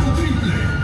cu triple.